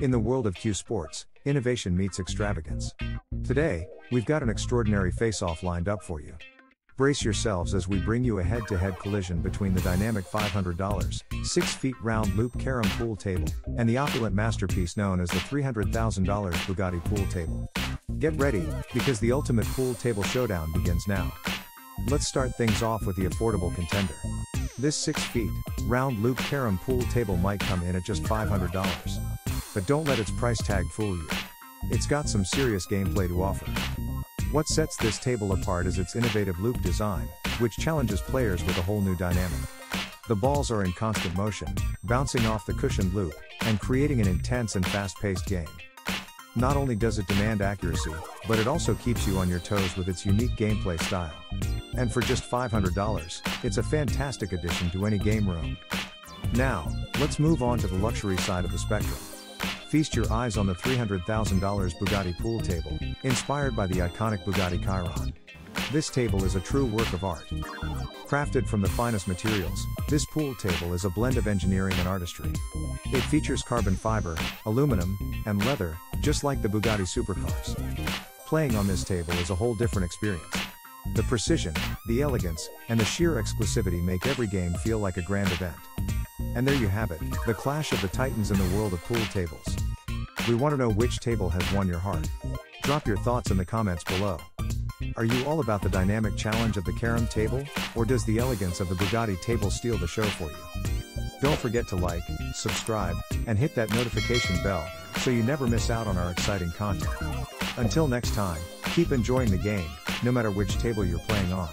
In the world of Cue Sports, innovation meets extravagance. Today, we've got an extraordinary face off lined up for you. Brace yourselves as we bring you a head to head collision between the dynamic $500, 6 feet round loop carom pool table, and the opulent masterpiece known as the $300,000 Bugatti pool table. Get ready, because the ultimate pool table showdown begins now. Let's start things off with the affordable contender. This 6 feet, round loop carom pool table might come in at just $500. But don't let its price tag fool you. It's got some serious gameplay to offer. What sets this table apart is its innovative loop design, which challenges players with a whole new dynamic. The balls are in constant motion, bouncing off the cushioned loop, and creating an intense and fast paced game. Not only does it demand accuracy, but it also keeps you on your toes with its unique gameplay style. And for just $500, it's a fantastic addition to any game room. Now, let's move on to the luxury side of the spectrum. Feast your eyes on the $300,000 Bugatti pool table, inspired by the iconic Bugatti Chiron. This table is a true work of art. Crafted from the finest materials, this pool table is a blend of engineering and artistry. It features carbon fiber, aluminum, and leather, just like the Bugatti supercars. Playing on this table is a whole different experience. The precision, the elegance, and the sheer exclusivity make every game feel like a grand event. And there you have it, the clash of the titans in the world of pool tables. We want to know which table has won your heart. Drop your thoughts in the comments below. Are you all about the dynamic challenge of the carom table, or does the elegance of the Bugatti table steal the show for you? Don't forget to like, subscribe, and hit that notification bell, so you never miss out on our exciting content. Until next time, keep enjoying the game, no matter which table you're playing on.